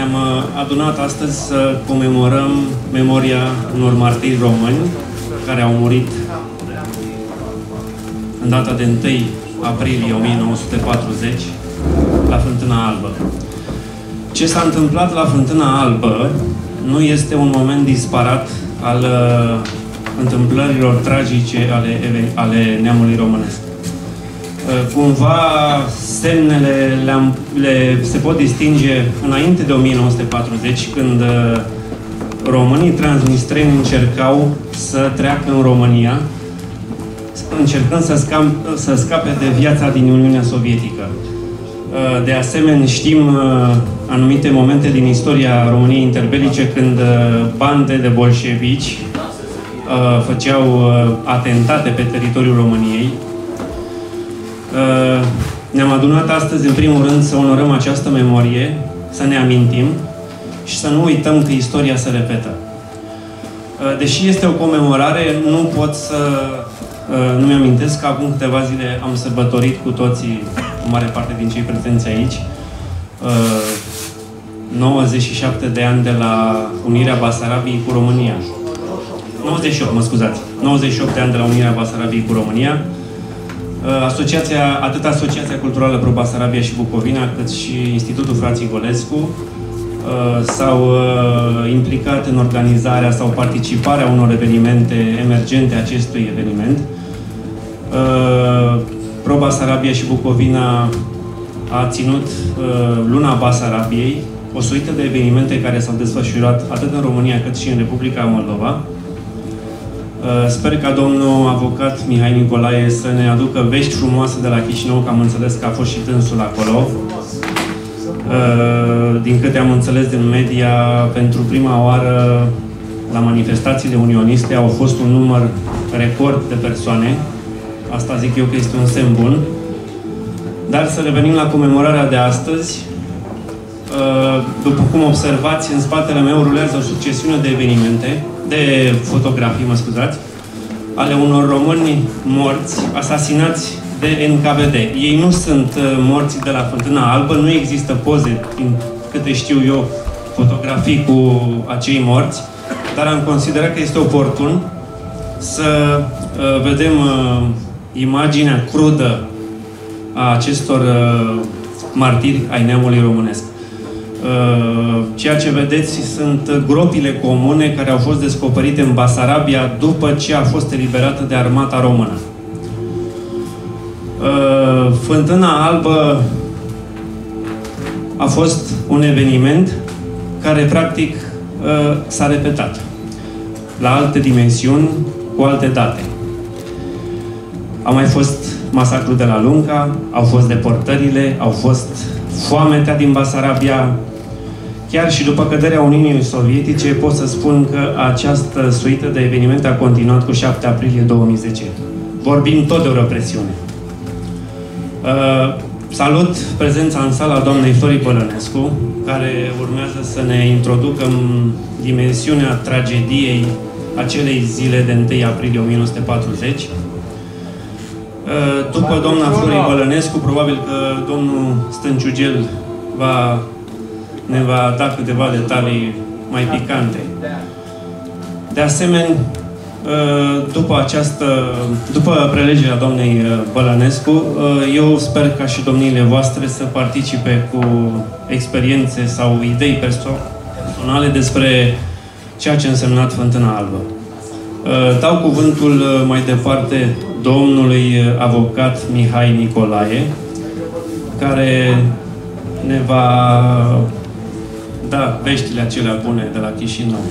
Ne-am uh, adunat astăzi să comemorăm memoria unor martiri români care au murit în data de 1 aprilie 1940 la Fântâna Albă. Ce s-a întâmplat la Fântâna Albă nu este un moment disparat al uh, întâmplărilor tragice ale, ale neamului românesc. Uh, cumva semnele le, le se pot distinge înainte de 1940, când uh, românii transnistreni încercau să treacă în România, încercând să, scam, să scape de viața din Uniunea Sovietică. Uh, de asemenea, știm anumite momente din istoria României interbelice când bande de bolșevici făceau atentate pe teritoriul României, Uh, ne-am adunat astăzi, în primul rând, să onorăm această memorie, să ne amintim și să nu uităm că istoria se repetă. Uh, deși este o comemorare, nu pot să uh, nu-mi amintesc că acum câteva zile am sărbătorit cu toții, o mare parte din cei prezenți aici, 97 de ani de la unirea Basarabiei cu România. 98, mă scuzați. 98 de ani de la unirea Basarabiei cu România. Uh, asociația, atât Asociația Culturală Pro Basarabia și Bucovina, cât și Institutul Frații Golescu uh, s-au uh, implicat în organizarea sau participarea unor evenimente emergente acestui eveniment. Pro Basarabia și Bucovina a ținut Luna Basarabiei, o suită de evenimente care s-au desfășurat atât în România cât și în Republica Moldova, Uh, sper ca domnul avocat Mihai Nicolae să ne aducă vești frumoase de la Chișinău, că am înțeles că a fost și tânsul acolo. Uh, din câte am înțeles din media, pentru prima oară la manifestațiile unioniste au fost un număr record de persoane. Asta zic eu că este un semn bun. Dar să revenim la comemorarea de astăzi. Uh, după cum observați, în spatele meu rulează o succesiune de evenimente de fotografii, mă scuzați, ale unor români morți, asasinați de NKVD. Ei nu sunt uh, morți de la Fântâna Albă, nu există poze, din câte știu eu, fotografii cu acei morți, dar am considerat că este oportun să uh, vedem uh, imaginea crudă a acestor uh, martiri ai neamului românesc. Uh, ceea ce vedeți sunt gropile comune care au fost descoperite în Basarabia după ce a fost eliberată de armata română. Uh, Fântâna Albă a fost un eveniment care practic uh, s-a repetat la alte dimensiuni, cu alte date. A mai fost masacrul de la Lunca, au fost deportările, au fost foametea din Basarabia, Chiar și după căderea Uniunii Sovietice, pot să spun că această suită de evenimente a continuat cu 7 aprilie 2010. Vorbim tot de o represiune. Uh, salut prezența în sala doamnei Flori Pălănescu, care urmează să ne introducă în dimensiunea tragediei acelei zile de 1 aprilie 1940. Uh, după doamna Flori Bălănescu, probabil că domnul Stânciugel va ne va da câteva detalii mai picante. De asemenea, ă, după această, după prelegerea doamnei ă, Bălănescu, ă, eu sper ca și domniile voastre să participe cu experiențe sau idei personale despre ceea ce a însemnat Fântâna Albă. Dau cuvântul mai departe domnului avocat Mihai Nicolae, care ne va da veștile acelea bune de la Chișinău.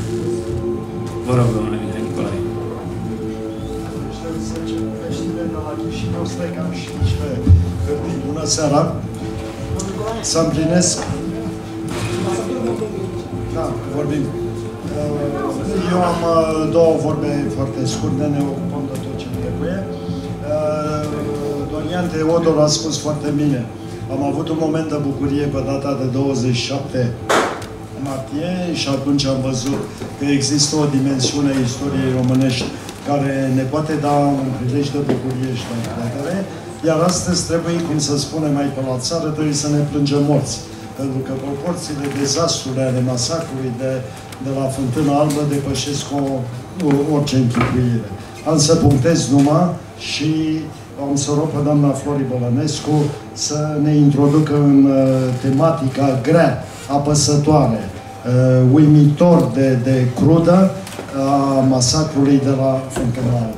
Vă rog, domnule Mihai Nicolae. Veștile de la Chișinău, stai că am și niște hârtii. Bună seara! Să împlinesc... Da, vorbim. Eu am uh, două vorbe foarte scurte, ne ocupăm de tot ce trebuie. Uh, Dorian Teodor a spus foarte bine. Am avut un moment de bucurie pe data de 27 martie și atunci am văzut că există o dimensiune a istoriei românești care ne poate da un prilej de bucurie și de încredere, iar astăzi trebuie, cum să spunem mai pe la țară, trebuie să ne plângem morți. pentru că proporțiile dezastrului ale masacrului de, de la Fântâna Albă depășesc o, o, orice închipuire. Am să punctez numai și am să rog pe doamna Flori Bălănescu să ne introducă în uh, tematica grea, apăsătoare, uh, uimitor de, de crudă a masacrului de la Fântâna Albă.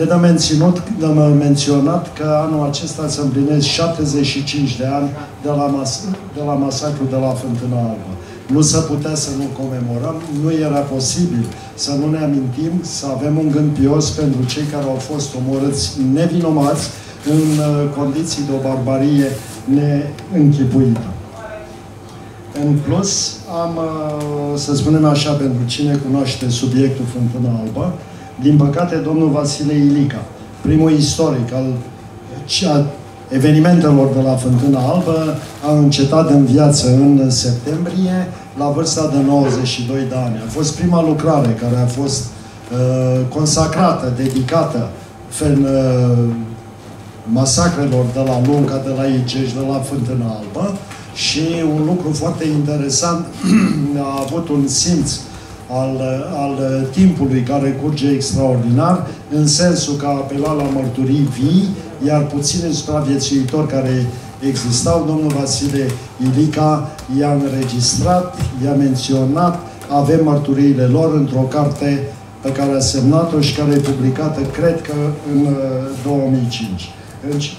E de, menționat, de menționat că anul acesta se împlinesc 75 de ani de la, mas, de la masacru de la Fântâna Albă. Nu se putea să nu comemorăm, nu era posibil să nu ne amintim, să avem un gând pios pentru cei care au fost omorâți nevinomați în uh, condiții de o barbarie neînchipuită. În plus, am, uh, să spunem așa, pentru cine cunoaște subiectul Fântâna Albă, din păcate, domnul Vasile Ilica, primul istoric al evenimentelor de la Fântâna Albă, a încetat în viață în septembrie, la vârsta de 92 de ani. A fost prima lucrare care a fost uh, consacrată, dedicată fel, uh, masacrelor de la Lunca, de la Icești, de la Fântâna Albă și un lucru foarte interesant, a avut un simț al, al timpului care curge extraordinar, în sensul că a apelat la mărturii vii, iar puține supraviețuitori care existau, domnul Vasile Ilica i-a înregistrat, i-a menționat, avem mărturiile lor într-o carte pe care a semnat-o și care e publicată, cred că, în 2005. Deci,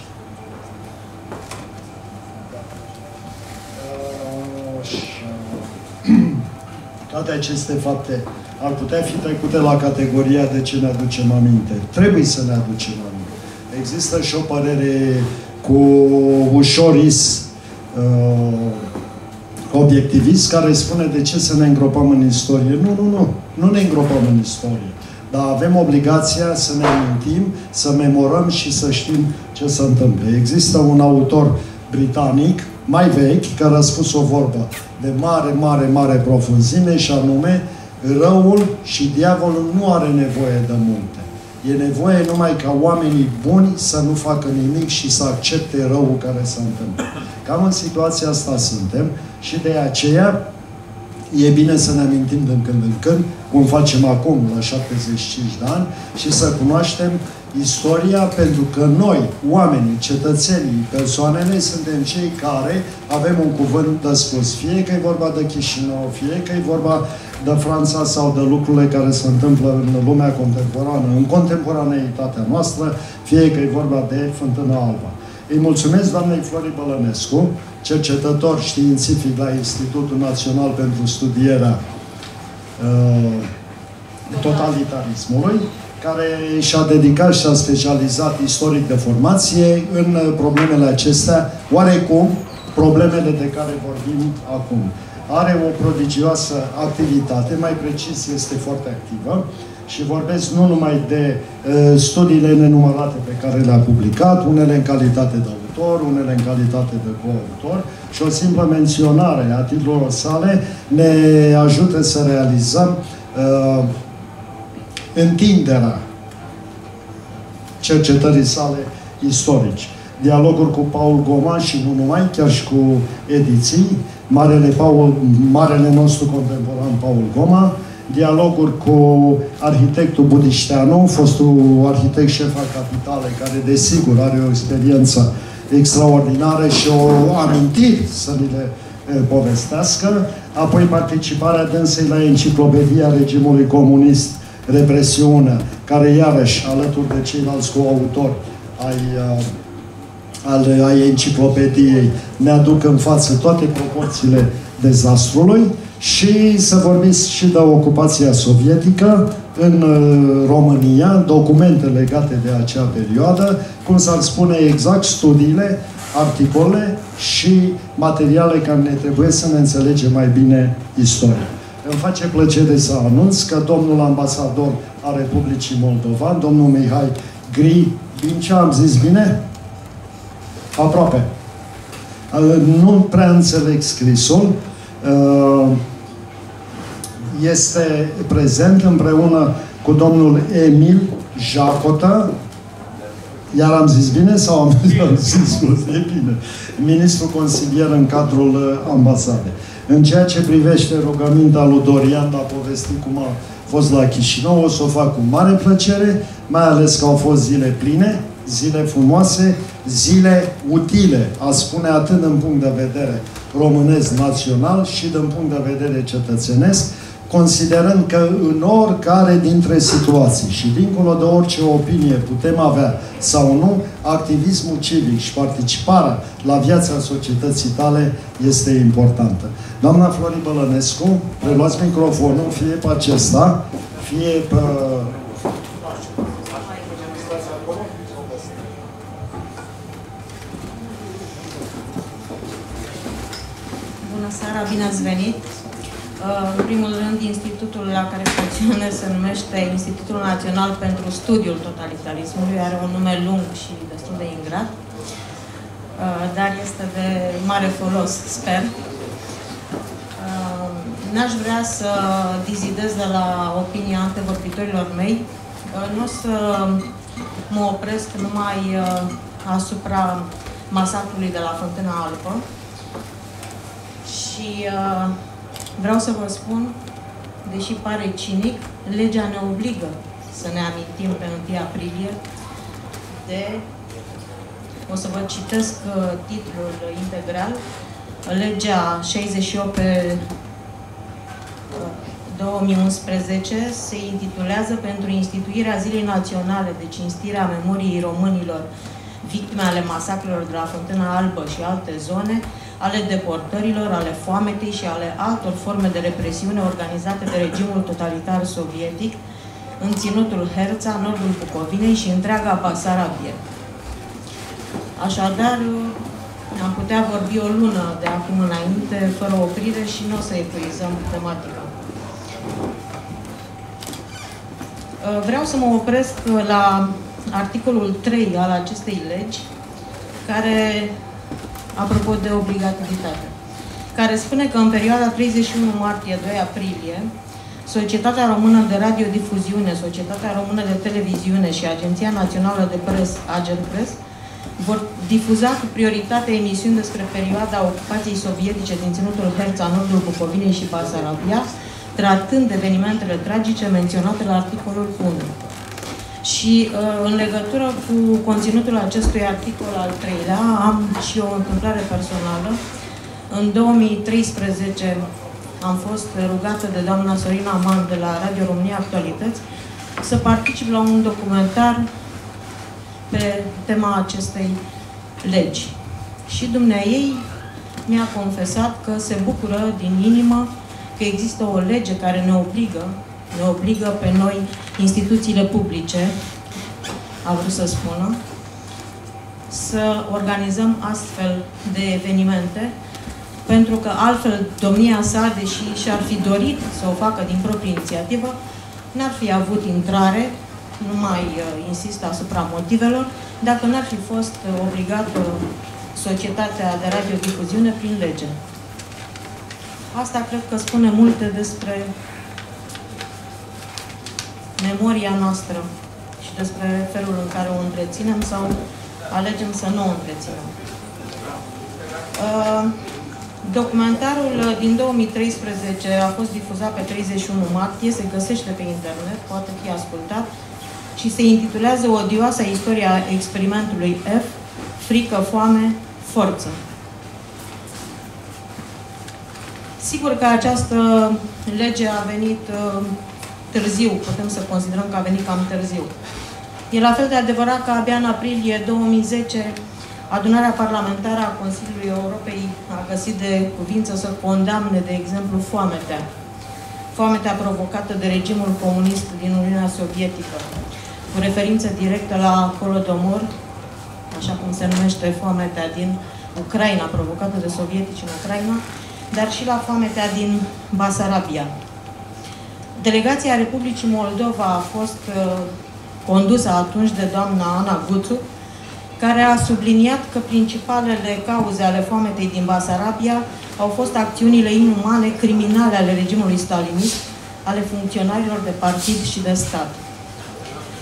toate aceste fapte ar putea fi trecute la categoria de ce ne aducem aminte. Trebuie să ne aducem aminte. Există și o părere cu ușoris uh, obiectivist care spune de ce să ne îngropăm în istorie. Nu, nu, nu. Nu ne îngropăm în istorie. Dar avem obligația să ne amintim, să memorăm și să știm ce se întâmplă. Există un autor britanic, mai vechi, care a spus o vorbă de mare, mare, mare profunzime și anume răul și diavolul nu are nevoie de multe. E nevoie numai ca oamenii buni să nu facă nimic și să accepte răul care se întâmplă. Cam în situația asta suntem și de aceea e bine să ne amintim din când în când, cum facem acum la 75 de ani, și să cunoaștem istoria pentru că noi, oamenii, cetățenii, persoanele, suntem cei care avem un cuvânt de spus. Fie că e vorba de Chișinău, fie că e vorba de Franța sau de lucrurile care se întâmplă în lumea contemporană, în contemporaneitatea noastră, fie că e vorba de Fântâna Alba. Îi mulțumesc doamnei Flori Bălănescu, cercetător științific la Institutul Național pentru Studierea uh, Totalitarismului, care și-a dedicat și a specializat istoric de formație în uh, problemele acestea, oarecum problemele de care vorbim acum. Are o prodigioasă activitate, mai precis este foarte activă și vorbesc nu numai de uh, studiile nenumărate pe care le-a publicat, unele în calitate de autor, unele în calitate de coautor și o simplă menționare a titlurilor sale ne ajută să realizăm uh, întinderea cercetării sale istorici. Dialoguri cu Paul Goma și nu numai, chiar și cu ediții, Marele, Paul, Marele nostru contemporan Paul Goma, dialoguri cu arhitectul Budișteanu, fostul arhitect șef al capitalei, care desigur are o experiență extraordinară și o amintiri să ni le povestească, apoi participarea dânsei la enciclopedia regimului comunist represiune, care iarăși, alături de ceilalți coautori ai, uh, ale, ai enciclopediei, ne aduc în față toate proporțiile dezastrului și să vorbiți și de ocupația sovietică în uh, România, documente legate de acea perioadă, cum s-ar spune exact studiile, articole și materiale care ne trebuie să ne înțelegem mai bine istoria. Îmi face plăcere să anunț că domnul ambasador a Republicii Moldova, domnul Mihai Gri Bincea, am zis bine? Aproape. Nu prea înțeleg scrisul. Este prezent împreună cu domnul Emil Jacotă, Iar am zis bine sau am zis scuze? E bine. Ministru consilier în cadrul uh, ambasadei. În ceea ce privește rugămintea lui Dorian a povestit cum a fost la Chișinău, o să o fac cu mare plăcere, mai ales că au fost zile pline, zile frumoase, zile utile, a spune atât din punct de vedere românesc național și din punct de vedere cetățenesc, considerând că în oricare dintre situații și dincolo de orice opinie putem avea sau nu, activismul civic și participarea la viața societății tale este importantă. Doamna Florin Bălănescu, preluați microfonul, fie pe acesta, fie pe Bună seara, bine ați venit! Uh, în primul rând, institutul la care funcționez se numește Institutul Național pentru Studiul Totalitarismului, are un nume lung și destul de ingrat, uh, dar este de mare folos, sper. Uh, n-aș vrea să dizidez de la opinia antevorbitorilor mei. Nu o să mă opresc numai asupra masacrului de la Fântâna Albă și uh, Vreau să vă spun, deși pare cinic, legea ne obligă să ne amintim pe 1 aprilie de, o să vă citesc uh, titlul integral, legea 68 pe 2011 uh, se intitulează pentru instituirea Zilei Naționale de cinstire a memoriei românilor victime ale masacrelor de la Fântâna Albă și alte zone, ale deportărilor, ale foametei și ale altor forme de represiune organizate de regimul totalitar sovietic în ținutul Herța, nordul Bucovinei și întreaga Basarabie. Așadar, am putea vorbi o lună de acum înainte, fără oprire și nu o să epuizăm tematica. Vreau să mă opresc la articolul 3 al acestei legi, care apropo de obligativitate, care spune că în perioada 31 martie-2 aprilie, Societatea Română de Radiodifuziune, Societatea Română de Televiziune și Agenția Națională de Pres, Agenpres, vor difuza cu prioritate emisiuni despre perioada ocupației sovietice din ținutul Herța, nordul Bucovinei și Basarabia, tratând evenimentele tragice menționate la articolul 1. Și uh, în legătură cu conținutul acestui articol al treilea, am și o întâmplare personală. În 2013 am fost rugată de doamna Sorina Man de la Radio România Actualități să particip la un documentar pe tema acestei legi. Și dumnea ei mi-a confesat că se bucură din inimă că există o lege care ne obligă ne obligă pe noi, instituțiile publice, a vrut să spună, să organizăm astfel de evenimente, pentru că altfel domnia sa, deși și-ar fi dorit să o facă din proprie inițiativă, n-ar fi avut intrare, nu mai uh, insist asupra motivelor, dacă n-ar fi fost uh, obligată societatea de radiodifuziune prin lege. Asta cred că spune multe despre memoria noastră și despre felul în care o întreținem sau alegem să nu o întreținem. Uh, documentarul din 2013 a fost difuzat pe 31 martie, se găsește pe internet, poate fi ascultat și se intitulează Odioasa istoria experimentului F, frică, foame, forță. Sigur că această lege a venit uh, târziu, putem să considerăm că a venit cam târziu. E la fel de adevărat că abia în aprilie 2010 adunarea parlamentară a Consiliului Europei a găsit de cuvință să condamne, de exemplu, foametea. Foametea provocată de regimul comunist din Uniunea Sovietică, cu referință directă la Holodomor, așa cum se numește foametea din Ucraina, provocată de sovietici în Ucraina, dar și la foametea din Basarabia, Delegația Republicii Moldova a fost uh, condusă atunci de doamna Ana Guțu, care a subliniat că principalele cauze ale foametei din Basarabia au fost acțiunile inumane, criminale ale regimului stalinist, ale funcționarilor de partid și de stat.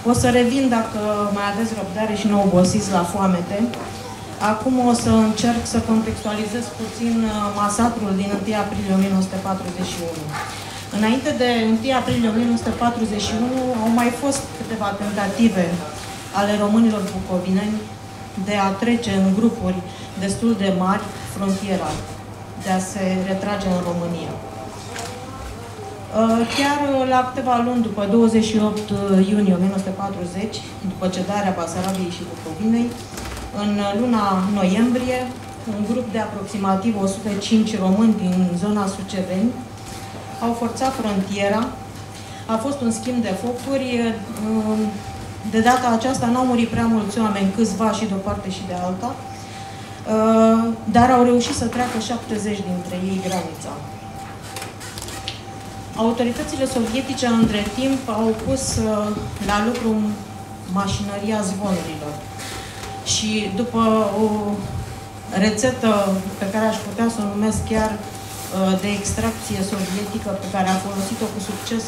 O să revin dacă mai aveți răbdare și nu obosiți la foamete. Acum o să încerc să contextualizez puțin uh, masacrul din 1 aprilie 1941. Înainte de 1 aprilie 1941 au mai fost câteva tentative ale românilor bucovineni de a trece în grupuri destul de mari frontiera, de a se retrage în România. Uh, chiar la câteva luni după 28 iunie 1940, după cedarea Basarabiei și Bucovinei, în luna noiembrie, un grup de aproximativ 105 români din zona Suceveni au forțat frontiera. A fost un schimb de focuri. Uh, de data aceasta n-au murit prea mulți oameni, câțiva și de o parte și de alta, uh, dar au reușit să treacă 70 dintre ei granița. Autoritățile sovietice, între timp, au pus uh, la lucru mașinăria zvonurilor. Și după o rețetă pe care aș putea să o numesc chiar uh, de extracție sovietică, pe care a folosit-o cu succes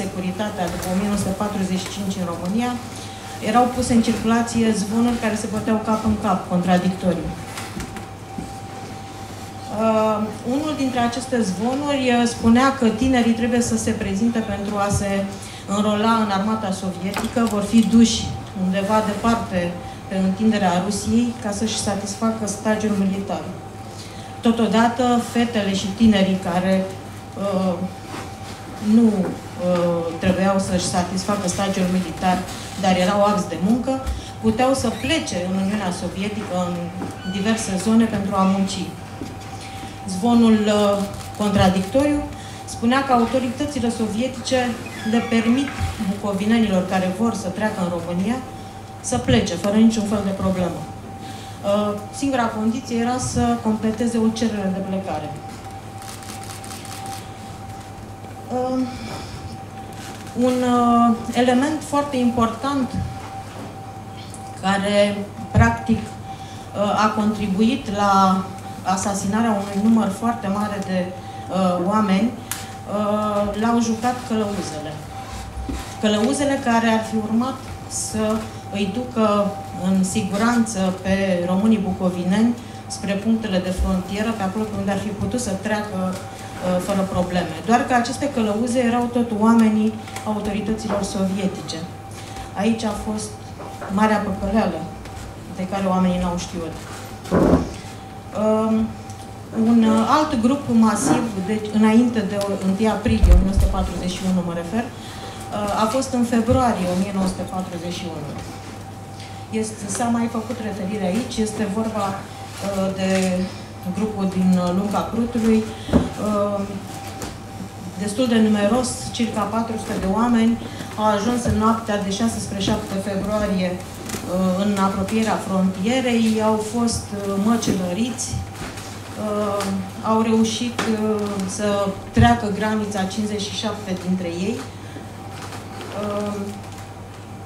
securitatea după 1945 în România, erau puse în circulație zvonuri care se băteau cap în cap, contradictoriu. Uh, unul dintre aceste zvonuri uh, spunea că tinerii trebuie să se prezinte pentru a se înrola în armata sovietică, vor fi duși undeva departe pe întinderea Rusiei ca să-și satisfacă stagiul militar. Totodată, fetele și tinerii care uh, nu uh, trebuiau să-și satisfacă stagiul militar, dar erau ați de muncă, puteau să plece în Uniunea Sovietică în diverse zone pentru a munci. Zvonul uh, contradictoriu spunea că autoritățile sovietice le permit bucovinenilor care vor să treacă în România să plece fără niciun fel de problemă. Uh, singura condiție era să completeze o cerere de plecare. Uh, un element foarte important care practic a contribuit la asasinarea unui număr foarte mare de uh, oameni, uh, l-au jucat călăuzele. Călăuzele care ar fi urmat să îi ducă în siguranță pe românii bucovineni spre punctele de frontieră, pe acolo unde ar fi putut să treacă uh, fără probleme. Doar că aceste călăuze erau tot oamenii autorităților sovietice. Aici a fost marea păcăleală de care oamenii n-au știut. Um, un uh, alt grup masiv, deci înainte de 1 aprilie 1941 mă refer, uh, a fost în februarie 1941. Este, s-a mai făcut referire aici, este vorba uh, de grupul din Lunga Crutului, destul de numeros, circa 400 de oameni, au ajuns în noaptea de 6 spre 7 februarie Uh, în apropierea frontierei, au fost uh, măcelăriți, uh, au reușit să treacă granița 57 dintre ei.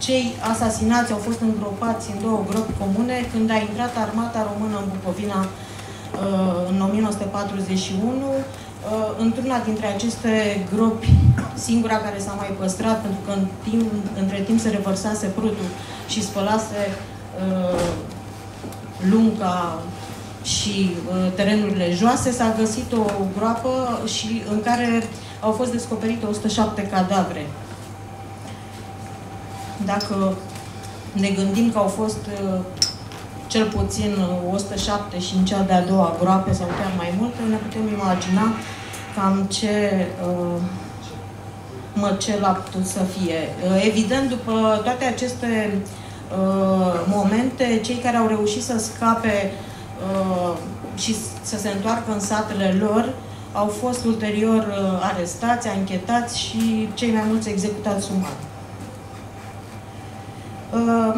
Cei asasinați au fost îngropați în două gropi comune când a intrat armata română în Bucovina în 1941. Într-una dintre aceste gropi, singura care s-a mai păstrat, pentru că în timp, între timp se revărsase prutul, și spălase uh, lunga și uh, terenurile joase, s-a găsit o groapă și în care au fost descoperite 107 cadavre. Dacă ne gândim că au fost uh, cel puțin 107 și în cea de-a doua groapă sau chiar mai multe, ne putem imagina cam ce uh, măcel a putut să fie. Uh, evident, după toate aceste Uh, momente, cei care au reușit să scape uh, și să se întoarcă în satele lor au fost ulterior uh, arestați, anchetați și cei mai mulți executați uman. Uh,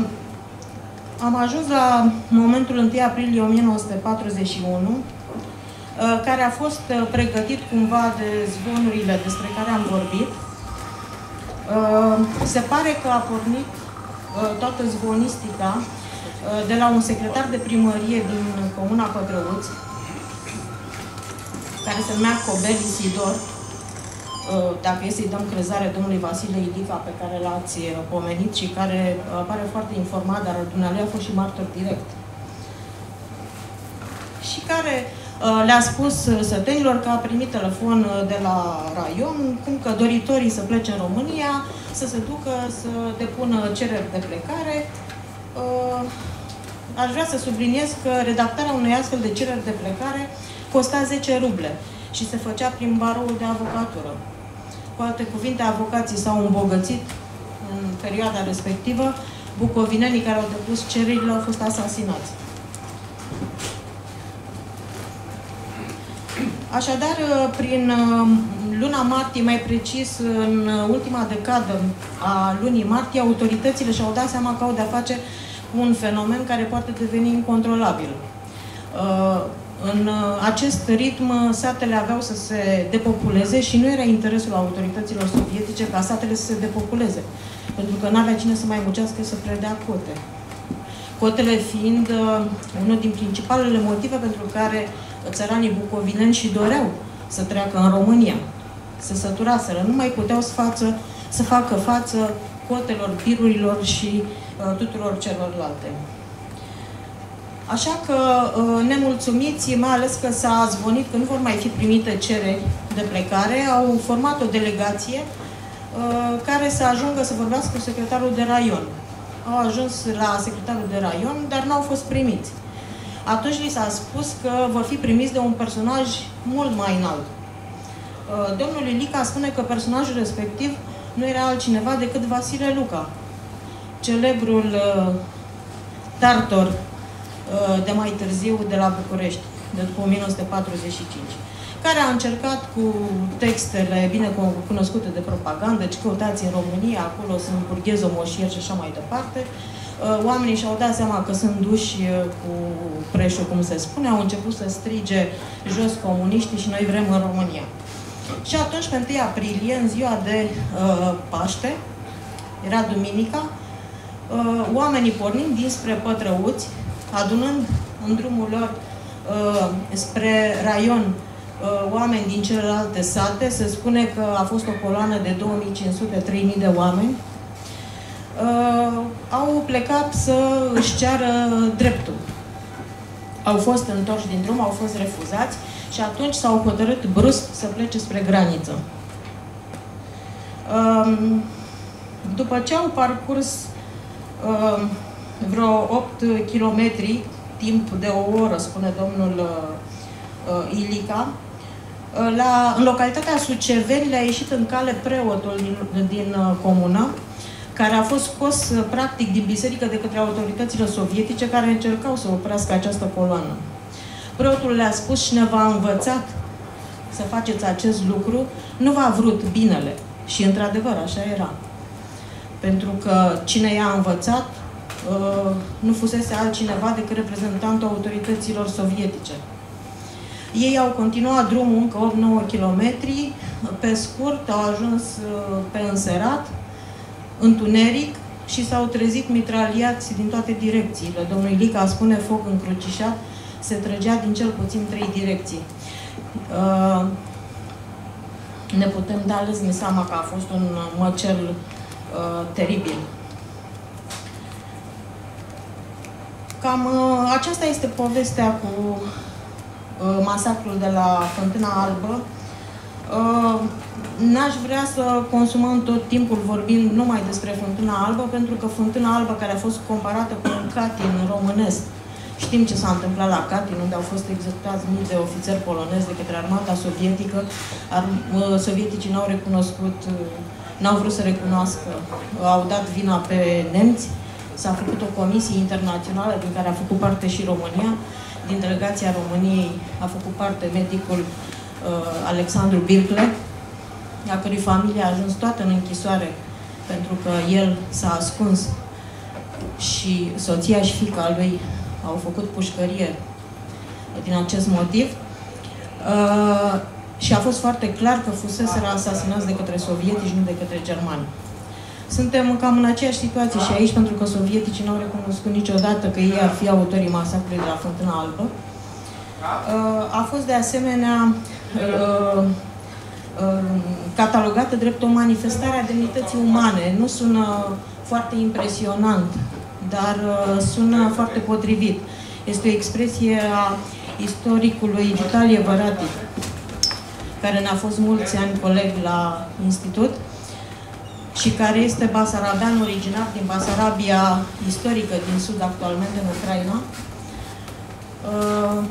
am ajuns la momentul 1 aprilie 1941, uh, care a fost uh, pregătit cumva de zvonurile despre care am vorbit. Se pare că a pornit Uh, toată zvonistica uh, de la un secretar de primărie din Comuna Pătrăuți, care se numea Cobel Isidor, dacă e să-i dăm crezare domnului Vasile Ilica, pe care l-ați pomenit și care pare foarte informat, dar dumneavoastră a fost și martor direct. Și care le-a spus sătenilor că a primit telefon de la raion, cum că doritorii să plece în România, să se ducă să depună cereri de plecare. Aș vrea să subliniez că redactarea unei astfel de cereri de plecare costa 10 ruble și se făcea prin baroul de avocatură. Cu alte cuvinte, avocații s-au îmbogățit în perioada respectivă, bucovinenii care au depus cererile au fost asasinați. Așadar, prin uh, luna martie, mai precis în ultima decadă a lunii martie, autoritățile și-au dat seama că au de-a face cu un fenomen care poate deveni incontrolabil. Uh, în uh, acest ritm, satele aveau să se depopuleze și nu era interesul autorităților sovietice ca satele să se depopuleze, pentru că n-avea cine să mai muncească să predea cote. Cotele fiind uh, unul din principalele motive pentru care țăranii bucovineni și doreau să treacă în România, să săturaseră, nu mai puteau să, față, să facă față cotelor, birurilor și uh, tuturor celorlalte. Așa că uh, nemulțumiți, mai ales că s-a zvonit că nu vor mai fi primite cereri de plecare, au format o delegație uh, care să ajungă să vorbească cu secretarul de raion. Au ajuns la secretarul de raion, dar nu au fost primiți. Atunci li s-a spus că vor fi primiți de un personaj mult mai înalt. Uh, domnul Ilica spune că personajul respectiv nu era altcineva decât Vasile Luca, celebrul tartor Uh, de mai târziu de la București, de după 1945, care a încercat cu textele bine cunoscute de propagandă, ce căutați în România, acolo sunt burgheză, moșier și așa mai departe, uh, oamenii și-au dat seama că sunt duși uh, cu preșul, cum se spune, au început să strige jos comuniștii și noi vrem în România. Și atunci, pe 1 aprilie, în ziua de uh, Paște, era duminica, uh, oamenii pornind dinspre Pătrăuți, adunând în drumul lor uh, spre raion uh, oameni din celelalte sate, se spune că a fost o coloană de 2500-3000 de oameni, uh, au plecat să își ceară dreptul. Au fost întorși din drum, au fost refuzați și atunci s-au hotărât brusc să plece spre graniță. Um, după ce au parcurs uh, vreo 8 km, timp de o oră, spune domnul uh, uh, Ilica. Uh, la, în localitatea Suceveni le-a ieșit în cale preotul din, din uh, comună, care a fost scos uh, practic din biserică de către autoritățile sovietice care încercau să oprească această coloană. Preotul le-a spus și ne v-a învățat să faceți acest lucru, nu v-a vrut binele. Și într-adevăr, așa era. Pentru că cine i-a învățat Uh, nu fusese altcineva decât reprezentantul autorităților sovietice. Ei au continuat drumul încă 8-9 km, pe scurt au ajuns uh, pe înserat, întuneric și s-au trezit mitraliați din toate direcțiile. Domnul Ilica spune foc încrucișat, se trăgea din cel puțin trei direcții. Uh, ne putem da lăzni seama că a fost un măcel teribil. Cam uh, aceasta este povestea cu uh, masacrul de la Fântâna Albă. Uh, n-aș vrea să consumăm tot timpul vorbind numai despre Fântâna Albă, pentru că Fântâna Albă, care a fost comparată cu un Catin românesc, știm ce s-a întâmplat la Catin, unde au fost executați mii de ofițeri polonezi de către armata sovietică. Ar, sovieticii n-au recunoscut, n-au vrut să recunoască, au dat vina pe nemți S-a făcut o comisie internațională din care a făcut parte și România. Din delegația României a făcut parte medicul uh, Alexandru Bircle, a cărui familie a ajuns toată în închisoare pentru că el s-a ascuns și soția și fica lui au făcut pușcărie din acest motiv. Uh, și a fost foarte clar că fusese asasinați de către sovietici, nu de către germani. Suntem cam în aceeași situație și aici, pentru că sovieticii n-au recunoscut niciodată că ei ar fi autorii masacrului de la Fântâna Albă. Uh, a fost de asemenea uh, uh, catalogată drept o manifestare a demnității umane. Nu sună foarte impresionant, dar uh, sună foarte potrivit. Este o expresie a istoricului Vitalie Vărati, care ne-a fost mulți ani coleg la institut și care este basarabean originar din Basarabia istorică din sud, actualmente în Ucraina. Uh,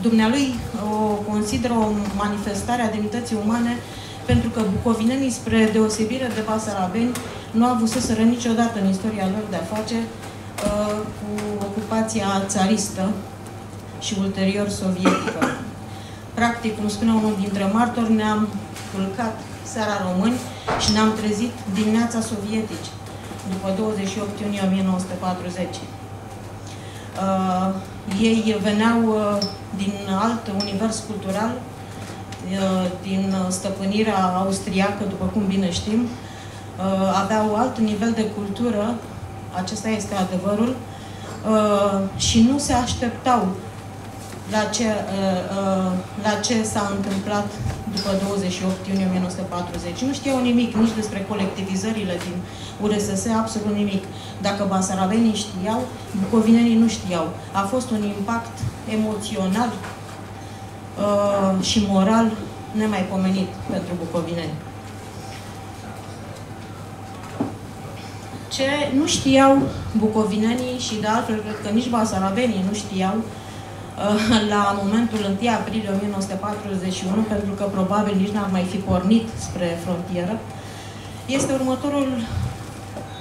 dumnealui o consideră o manifestare a demnității umane pentru că bucovinenii, spre deosebire de basarabeni, nu au avuseseră niciodată în istoria lor de a face uh, cu ocupația țaristă și ulterior sovietică. Practic, cum spune unul dintre martori, ne-am culcat seara români și ne-am trezit dimineața sovietici, după 28 iunie 1940. Uh, ei veneau uh, din alt univers cultural, uh, din stăpânirea austriacă, după cum bine știm, uh, aveau alt nivel de cultură, acesta este adevărul, uh, și nu se așteptau la ce, uh, uh, la ce s-a întâmplat după 28 iunie 1940. Nu știau nimic nici despre colectivizările din URSS, absolut nimic. Dacă basarabenii știau, bucovinenii nu știau. A fost un impact emoțional uh, și moral nemaipomenit pentru bucovineni. Ce nu știau bucovinenii și de altfel cred că nici basarabenii nu știau uh, la momentul 1 aprilie 1941, pentru că probabil nici n-ar mai fi pornit spre frontieră, este următorul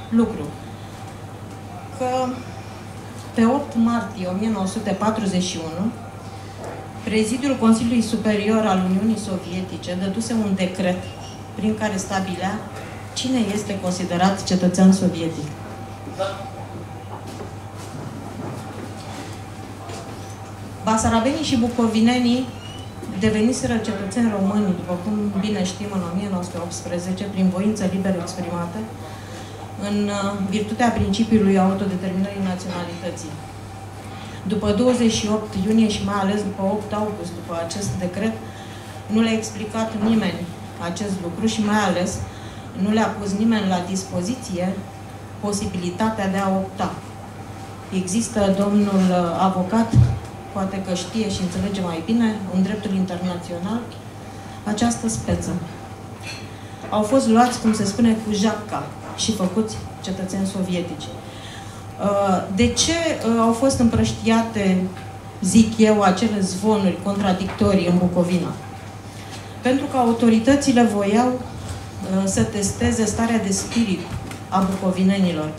lucru. Că pe 8 martie 1941, Prezidiul Consiliului Superior al Uniunii Sovietice dăduse un decret prin care stabilea cine este considerat cetățean sovietic. Basarabenii și bucovinenii deveniseră cetățeni români, după cum bine știm, în 1918, prin voință liberă exprimată, în uh, virtutea principiului autodeterminării naționalității. După 28 iunie și mai ales după 8 august, după acest decret, nu le-a explicat nimeni acest lucru și mai ales nu le-a pus nimeni la dispoziție posibilitatea de a opta. Există domnul uh, avocat, poate că știe și înțelege mai bine, în dreptul internațional, această speță. Au fost luați, cum se spune, cu japca și făcuți cetățeni sovietici. Uh, de ce uh, au fost împrăștiate, zic eu, acele zvonuri contradictorii în Bucovina? Pentru că autoritățile voiau uh, să testeze starea de spirit a bucovinenilor.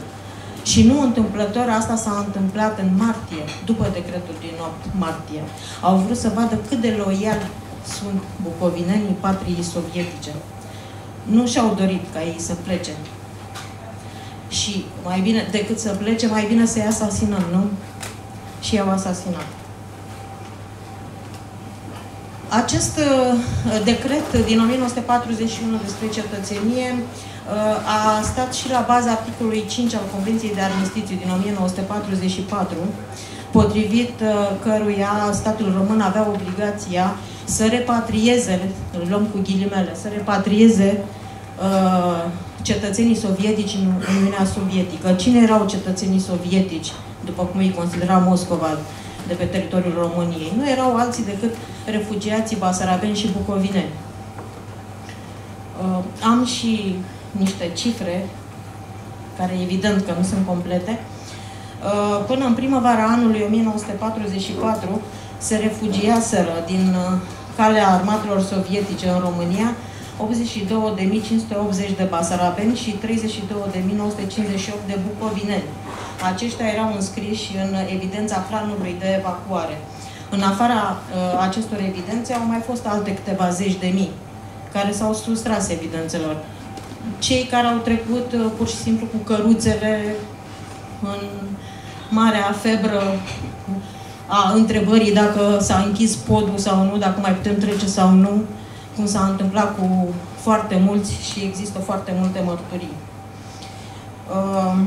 Și nu întâmplător, asta s-a întâmplat în martie, după decretul din 8 martie. Au vrut să vadă cât de loial sunt bucovinenii patriei sovietice. Nu și-au dorit ca ei să plece și mai bine decât să plece, mai bine să-i asasinăm, nu? Și i-au asasinat. Acest uh, decret din 1941 despre cetățenie uh, a stat și la baza articolului 5 al Convenției de Armistițiu din 1944, potrivit uh, căruia statul român avea obligația să repatrieze, îl luăm cu ghilimele, să repatrieze uh, cetățenii sovietici în Uniunea Sovietică. Cine erau cetățenii sovietici, după cum îi considera Moscova, de pe teritoriul României? Nu erau alții decât refugiații basarabeni și bucovineni. Uh, am și niște cifre, care evident că nu sunt complete. Uh, până în primăvara anului 1944 se refugiaseră din uh, calea armatelor sovietice în România 82.580 de basarabeni și 32.958 de bucovineni. Aceștia erau înscriși în evidența planului de evacuare. În afara uh, acestor evidențe au mai fost alte câteva zeci de mii care s-au sustras evidențelor. Cei care au trecut uh, pur și simplu cu căruțele în marea febră a întrebării dacă s-a închis podul sau nu, dacă mai putem trece sau nu, cum s-a întâmplat cu foarte mulți și există foarte multe mărturii. Uh,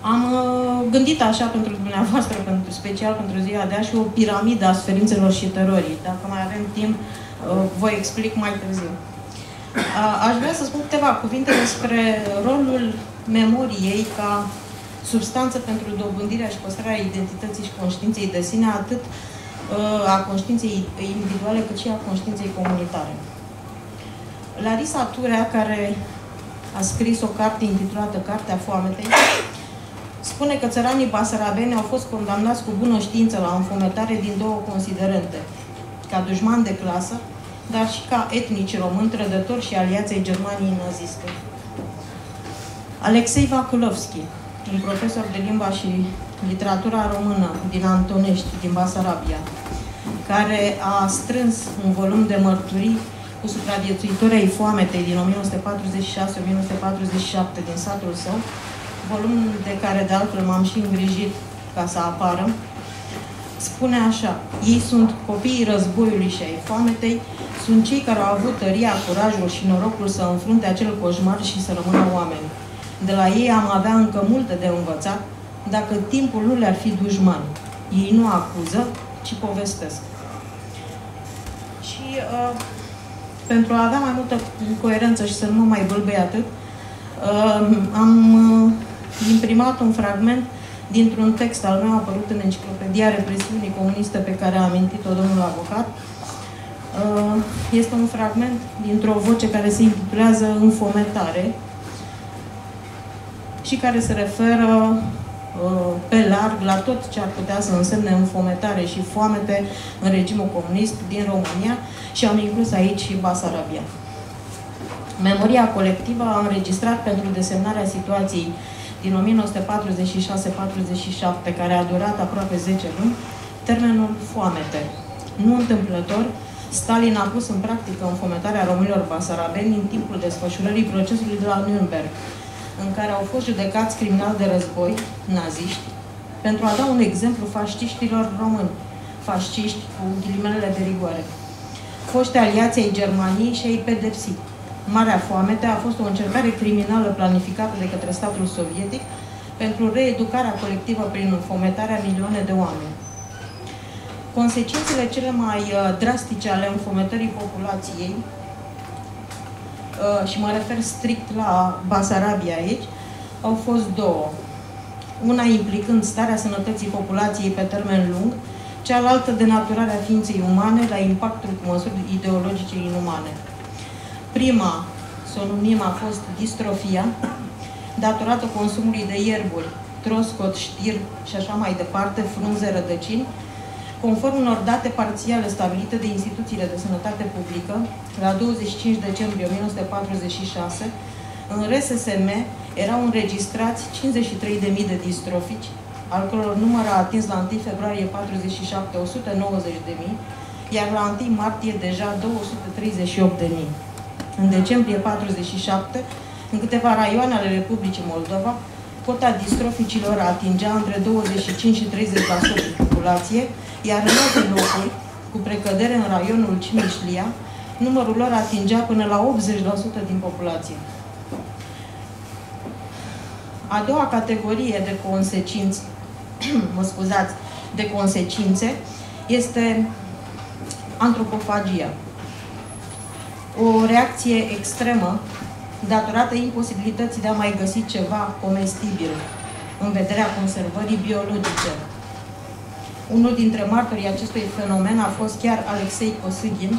am uh, gândit așa pentru dumneavoastră, pentru, special pentru ziua de azi, și o piramidă a suferințelor și terorii. Dacă mai avem timp, uh, voi explic mai târziu. Aș vrea să spun câteva cuvinte despre rolul memoriei ca substanță pentru dobândirea și păstrarea identității și conștiinței de sine, atât uh, a conștiinței individuale, cât și a conștiinței comunitare. Larisa Turea, care a scris o carte intitulată Cartea Foametei, spune că țăranii basarabeni au fost condamnați cu bună știință la înfometare din două considerente, ca dușman de clasă, dar și ca etnici români, trădători și aliații Germaniei naziste. Alexei Vakulovski, un profesor de limba și literatura română din Antonești, din Basarabia, care a strâns un volum de mărturii cu supraviețuitori ai foametei din 1946-1947 din satul său, volum de care de altfel m-am și îngrijit ca să apară, spune așa, ei sunt copiii războiului și ai foametei, sunt cei care au avut tăria, curajul și norocul să înfrunte acel coșmar și să rămână oameni. De la ei am avea încă multe de învățat, dacă timpul nu le-ar fi dușman. Ei nu acuză, ci povestesc. Și uh, pentru a avea mai multă coerență și să nu mă mai bâlbăi atât, uh, am uh, imprimat un fragment dintr-un text al meu apărut în Enciclopedia Represiunii Comuniste pe care a amintit-o domnul avocat. Uh, este un fragment dintr-o voce care se intitulează Înfometare, și care se referă uh, pe larg la tot ce ar putea să însemne înfometare și foamete în regimul comunist din România și am inclus aici și Basarabia. Memoria colectivă a înregistrat pentru desemnarea situației din 1946-47, care a durat aproape 10 luni, termenul foamete. Nu întâmplător, Stalin a pus în practică înfometarea românilor basarabeni în timpul desfășurării procesului de la Nürnberg, în care au fost judecați criminali de război, naziști, pentru a da un exemplu fasciștilor români, fasciști cu ghilimelele de rigoare. Foști aliații ai Germaniei și ai pedepsi. Marea foamete a fost o încercare criminală planificată de către statul sovietic pentru reeducarea colectivă prin fometarea milioane de oameni. Consecințele cele mai uh, drastice ale înfometării populației Uh, și mă refer strict la Basarabia aici, au fost două. Una implicând starea sănătății populației pe termen lung, cealaltă denaturarea ființei umane la impactul cu măsuri ideologice inumane. Prima, să o numim, a fost distrofia, datorată consumului de ierburi, troscot, știr și așa mai departe, frunze, rădăcini, Conform unor date parțiale stabilite de instituțiile de sănătate publică, la 25 decembrie 1946, în RSSM erau înregistrați 53.000 de distrofici, al căror număr a atins la 1 februarie 47 190.000, iar la 1 martie deja 238.000. În decembrie 47, în câteva raioane ale Republicii Moldova, cota distroficilor atingea între 25 și 30% din populație, iar în alte locuri, cu precădere în raionul Cimișlia, numărul lor atingea până la 80% din populație. A doua categorie de consecințe, mă scuzați, de consecințe este antropofagia. O reacție extremă datorată imposibilității de a mai găsi ceva comestibil în vederea conservării biologice unul dintre martorii acestui fenomen a fost chiar Alexei Kosygin,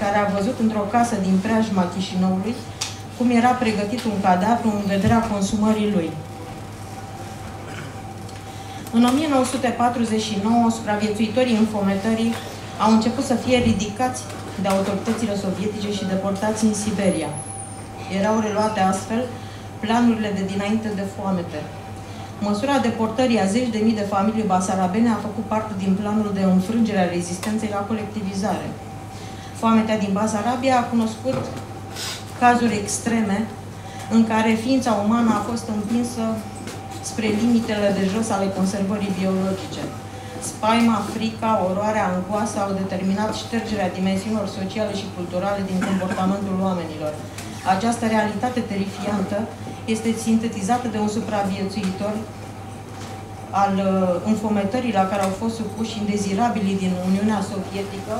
care a văzut într-o casă din preajma Chișinăului cum era pregătit un cadavru în vederea consumării lui. În 1949, supraviețuitorii înfometării au început să fie ridicați de autoritățile sovietice și deportați în Siberia. Erau reluate astfel planurile de dinainte de foamete, Măsura deportării a zeci de mii de familii basarabene a făcut parte din planul de înfrângere a rezistenței la colectivizare. Foametea din Basarabia a cunoscut cazuri extreme în care ființa umană a fost împinsă spre limitele de jos ale conservării biologice. Spaima, frica, oroarea, angoasa au determinat ștergerea dimensiunilor sociale și culturale din comportamentul oamenilor. Această realitate terifiantă este sintetizată de un supraviețuitor al uh, înfometării la care au fost supuși indezirabilii din Uniunea Sovietică,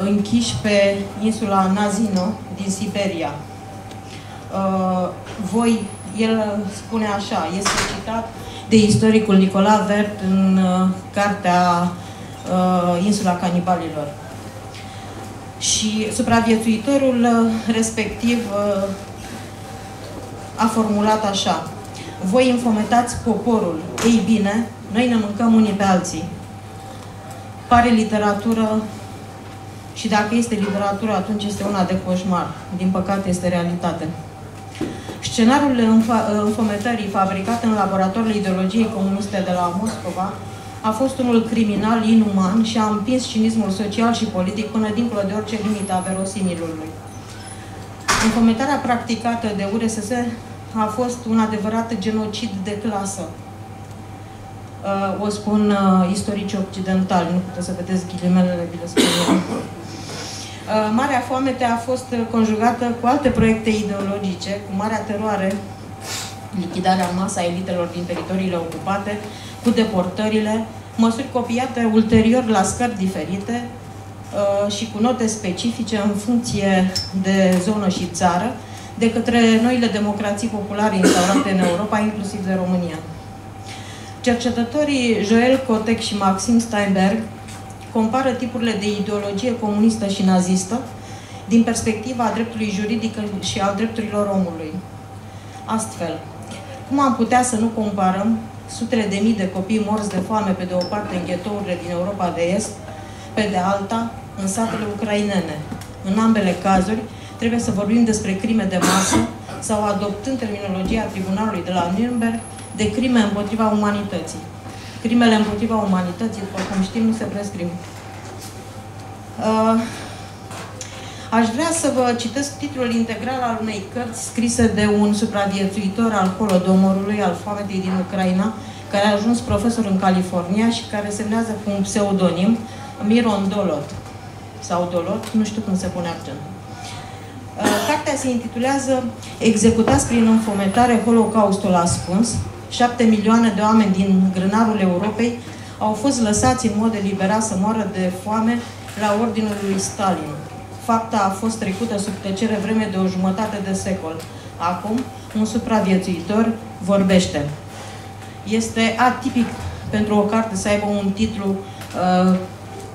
închiși pe insula Nazino din Siberia. Uh, voi, el spune așa, este citat de istoricul Nicola Vert în uh, cartea Insula Canibalilor. Și supraviețuitorul respectiv a formulat așa. Voi infometați poporul. Ei bine, noi ne mâncăm unii pe alții. Pare literatură și dacă este literatură, atunci este una de coșmar. Din păcate, este realitate. Scenariul înfometării fabricat în laboratorul ideologiei comuniste de la Moscova a fost unul criminal, inuman și a împins cinismul social și politic până dincolo de orice limită a verosimilului. Înfometarea practicată de URSS a fost un adevărat genocid de clasă. Uh, o spun uh, istorici occidentali, nu puteți să vedeți ghilimelele, vi le spun uh, Marea foamete a fost conjugată cu alte proiecte ideologice, cu marea teroare, lichidarea masă a elitelor din teritoriile ocupate, cu deportările, măsuri copiate ulterior la scări diferite și cu note specifice în funcție de zonă și țară, de către noile democrații populare instaurate în Europa, inclusiv de România. Cercetătorii Joel Kotek și Maxim Steinberg compară tipurile de ideologie comunistă și nazistă din perspectiva dreptului juridic și al drepturilor omului. Astfel, cum am putea să nu comparăm sutele de mii de copii morți de foame pe de o parte în ghetourile din Europa de Est, pe de alta în satele ucrainene. În ambele cazuri, trebuie să vorbim despre crime de masă sau adoptând terminologia Tribunalului de la Nürnberg de crime împotriva umanității. Crimele împotriva umanității, după cum știm, nu se prescriu. Uh, aș vrea să vă citesc titlul integral al unei cărți scrise de un supraviețuitor al Holodomorului, al foametei din Ucraina, care a ajuns profesor în California și care semnează cu un pseudonim Miron Dolot. Sau Dolot, nu știu cum se pune accentul. Uh, cartea se intitulează Executați prin înfometare Holocaustul ascuns. Șapte milioane de oameni din grânarul Europei au fost lăsați în mod deliberat să moară de foame la ordinul lui Stalin. Fapta a fost trecută sub tăcere vreme de o jumătate de secol. Acum, un supraviețuitor vorbește. Este atipic pentru o carte să aibă un titlu uh,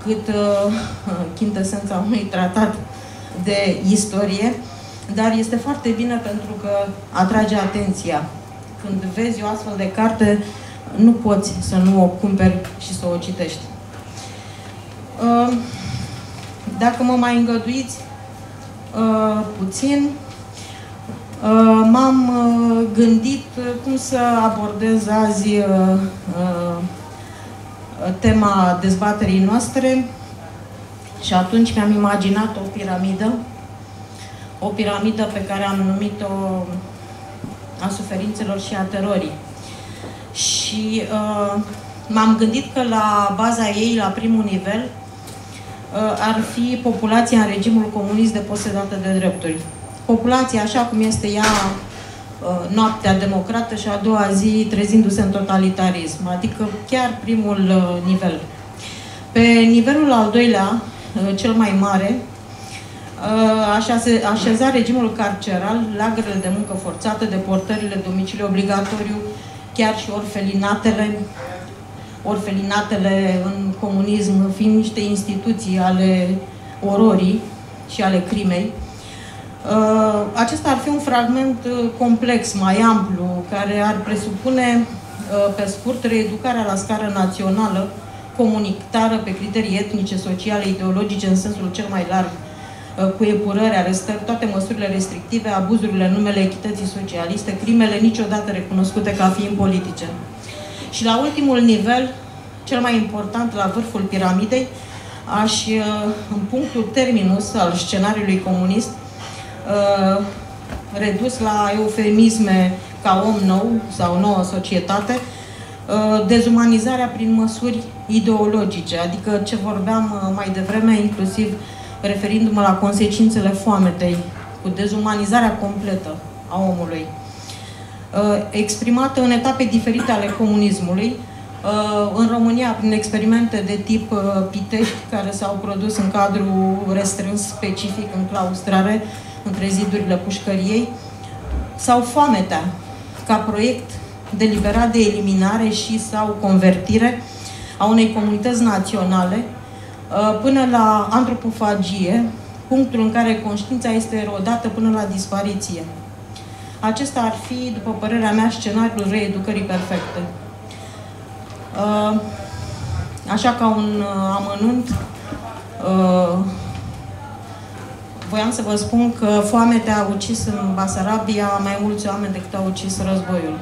cât uh, chintesența unui tratat de istorie, dar este foarte bine pentru că atrage atenția. Când vezi o astfel de carte, nu poți să nu o cumperi și să o citești. Uh, dacă mă mai îngăduiți uh, puțin, uh, m-am gândit cum să abordez azi tema dezbaterii noastre și atunci mi-am imaginat o piramidă, o piramidă pe care am numit-o a suferințelor și a terorii. Și uh, m-am gândit că la baza ei, la primul nivel, uh, ar fi populația în regimul comunist deposedată de drepturi. Populația așa cum este ea uh, noaptea democrată și a doua zi trezindu-se în totalitarism, adică chiar primul uh, nivel. Pe nivelul al doilea, Uh, cel mai mare, uh, așeza regimul carceral, lagărele de muncă forțată, deportările, domiciliu obligatoriu, chiar și orfelinatele, orfelinatele în comunism fiind niște instituții ale ororii și ale crimei. Uh, acesta ar fi un fragment complex, mai amplu, care ar presupune, pe scurt, reeducarea la scară națională comunitară pe criterii etnice, sociale, ideologice, în sensul cel mai larg, uh, cu epurări, arestări, toate măsurile restrictive, abuzurile în numele echității socialiste, crimele niciodată recunoscute ca fiind politice. Și la ultimul nivel, cel mai important, la vârful piramidei, aș, uh, în punctul terminus al scenariului comunist, uh, redus la eufemisme ca om nou sau nouă societate, Uh, dezumanizarea prin măsuri ideologice, adică ce vorbeam uh, mai devreme, inclusiv referindu-mă la consecințele foametei, cu dezumanizarea completă a omului. exprimată în etape diferite ale comunismului, în România prin experimente de tip Pitești, care s-au produs în cadrul restrâns specific în claustrare, între zidurile pușcăriei, sau foametea, ca proiect deliberat de eliminare și sau convertire a unei comunități naționale uh, până la antropofagie, punctul în care conștiința este erodată până la dispariție. Acesta ar fi, după părerea mea, scenariul reeducării perfecte. Uh, așa ca un uh, amănunt, voiam să vă spun că foamea a ucis în Basarabia mai mulți oameni decât a ucis războiul.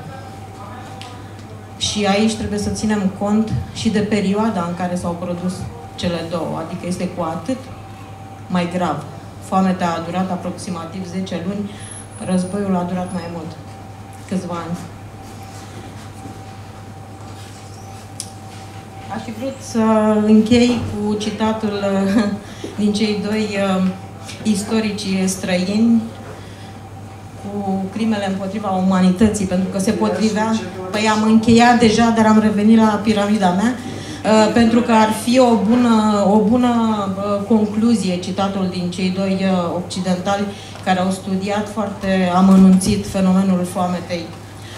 Și aici trebuie să ținem cont și de perioada în care s-au produs cele două, adică este cu atât mai grav. Foamea a durat aproximativ 10 luni, războiul a durat mai mult, câțiva ani. Aș fi vrut să închei cu citatul din cei doi uh, istorici străini cu crimele împotriva umanității, pentru că se potrivea, păi am încheiat deja, dar am revenit la piramida mea, uh, pentru că ar fi o bună, o bună uh, concluzie citatul din cei doi uh, occidentali care au studiat foarte amănunțit fenomenul foametei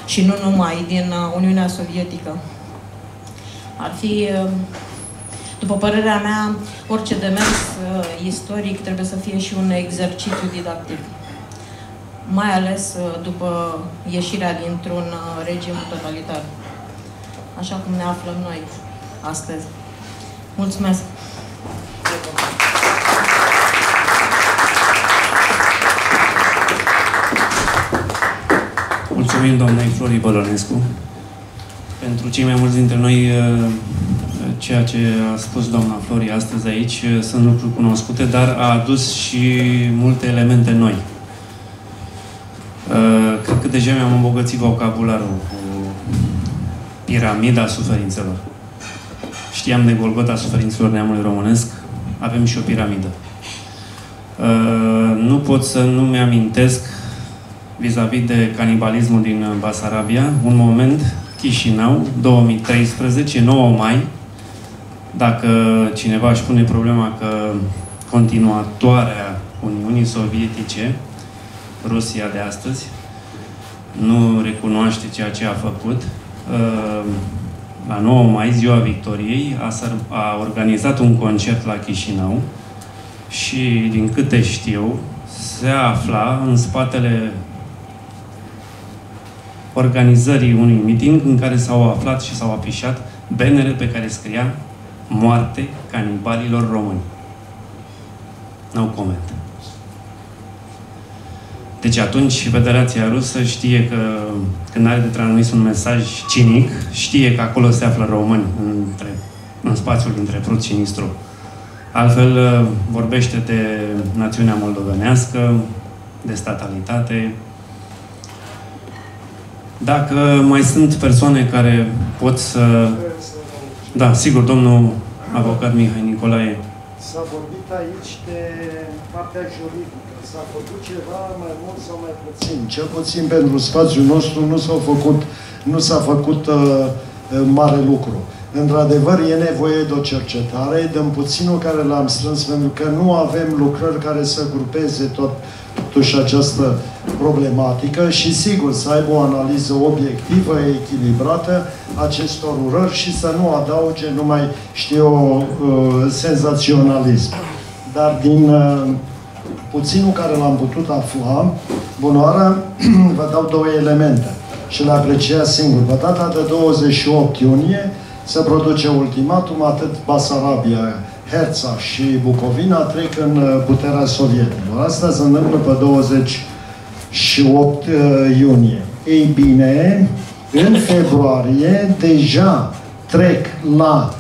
și nu numai din Uniunea Sovietică. Ar fi, după părerea mea, orice demers istoric trebuie să fie și un exercițiu didactic. Mai ales uh, după ieșirea dintr-un uh, regim totalitar, așa cum ne aflăm noi astăzi. Mulțumesc! Mulțumim doamnei Flori Bălănescu. Pentru cei mai mulți dintre noi, uh, ceea ce a spus doamna Flori astăzi aici sunt lucruri cunoscute, dar a adus și multe elemente noi Uh, cred că deja mi-am îmbogățit vocabularul cu piramida suferințelor. Știam de Golgota suferințelor neamului românesc, avem și o piramidă. Uh, nu pot să nu mi-amintesc vis-a-vis de canibalismul din Basarabia, un moment, Chișinău, 2013, 9 mai, dacă cineva își pune problema că continuatoarea Uniunii Sovietice Rusia de astăzi nu recunoaște ceea ce a făcut. Uh, la 9 mai, ziua Victoriei, a, a organizat un concert la Chișinău și, din câte știu, se afla în spatele organizării unui meeting în care s-au aflat și s-au afișat benere pe care scria Moarte canibalilor români. Nu coment. Deci atunci Federația Rusă știe că când are de transmis un mesaj cinic, știe că acolo se află români între, în spațiul dintre Prut și Nistru. Altfel uh, vorbește de națiunea moldovenească, de statalitate. Dacă mai sunt persoane care pot să... Da, sigur, domnul avocat Mihai Nicolae. S-a vorbit aici de partea juridică s-a făcut ceva mai mult sau mai puțin. Cel puțin pentru spațiul nostru nu s-a făcut, nu s-a făcut uh, uh, mare lucru. Într-adevăr, e nevoie de o cercetare, de puținul care l-am strâns, pentru că nu avem lucrări care să grupeze tot, totuși această problematică și, sigur, să aibă o analiză obiectivă, echilibrată acestor urări și să nu adauge numai, știu, uh, senzaționalism. Dar din uh, puținul care l-am putut afla, bunoara, vă dau două elemente și le apreciez singur. Pe data de 28 iunie se produce ultimatum, atât Basarabia, Herța și Bucovina trec în uh, puterea sovietică. Asta se întâmplă pe 28 uh, iunie. Ei bine, în februarie deja trec la Uh,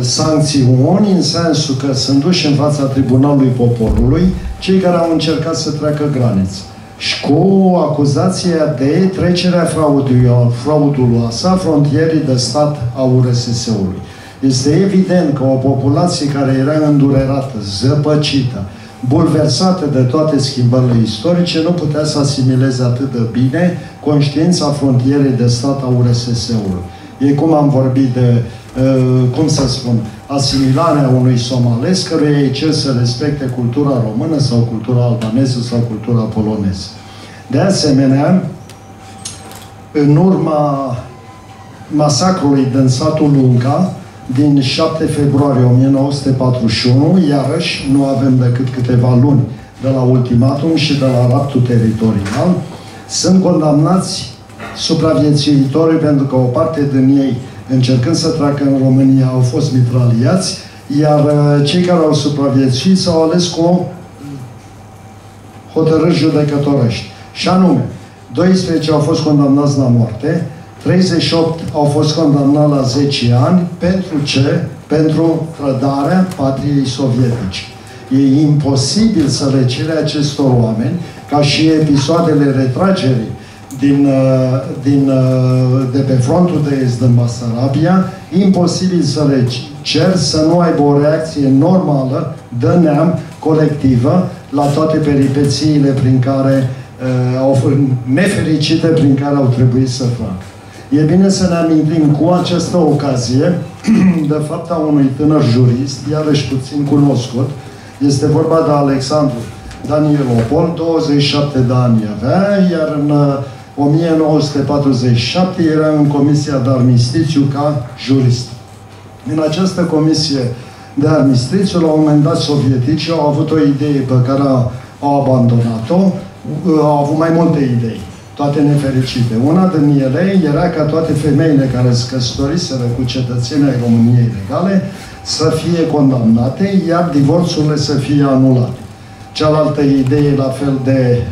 sancțiuni în sensul că sunt duși în fața Tribunalului Poporului cei care au încercat să treacă graniță și cu acuzația de trecerea frauduloasă a frontierii de stat a URSS-ului. Este evident că o populație care era îndurerată, zăpăcită, bulversată de toate schimbările istorice, nu putea să asimileze atât de bine conștiința frontierei de stat a URSS-ului. E cum am vorbit de, uh, cum să spun, asimilarea unui somalez căruia îi cer să respecte cultura română sau cultura albaneză sau cultura poloneză. De asemenea, în urma masacrului din satul Lunga, din 7 februarie 1941, iarăși nu avem decât câteva luni de la ultimatum și de la raptul teritorial, sunt condamnați supraviețuitorii pentru că o parte din ei, încercând să treacă în România, au fost mitraliați, iar uh, cei care au supraviețuit s-au ales cu hotărâri judecătorești. Și anume, 12 au fost condamnați la moarte, 38 au fost condamnați la 10 ani. Pentru ce? Pentru trădarea patriei sovietice. E imposibil să le cere acestor oameni, ca și episoadele retragerii din, uh, din, uh, de pe frontul de est din Basarabia, imposibil să le cer să nu aibă o reacție normală de neam colectivă la toate peripețiile prin care uh, au fost nefericite prin care au trebuit să facă. E bine să ne amintim cu această ocazie, de fapt, a unui tânăr jurist, iarăși puțin cunoscut, este vorba de Alexandru Danielopol, 27 de ani avea, iar în 1947 uh, era în Comisia de Armistițiu ca jurist. În această comisie de armistițiu, la un moment dat, sovieticii au avut o idee pe care au abandonat-o, uh, au avut mai multe idei toate nefericite. Una din ele era ca toate femeile care se căsătoriseră cu cetățenii ai României legale să fie condamnate, iar divorțurile să fie anulate. Cealaltă idee, la fel de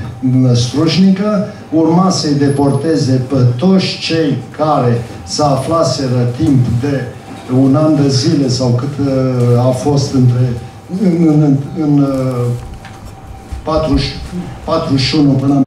strujnică, urma să-i deporteze pe toți cei care se aflaseră timp de un an de zile sau cât uh, a fost între în, în, în, în 40, uh, 41 până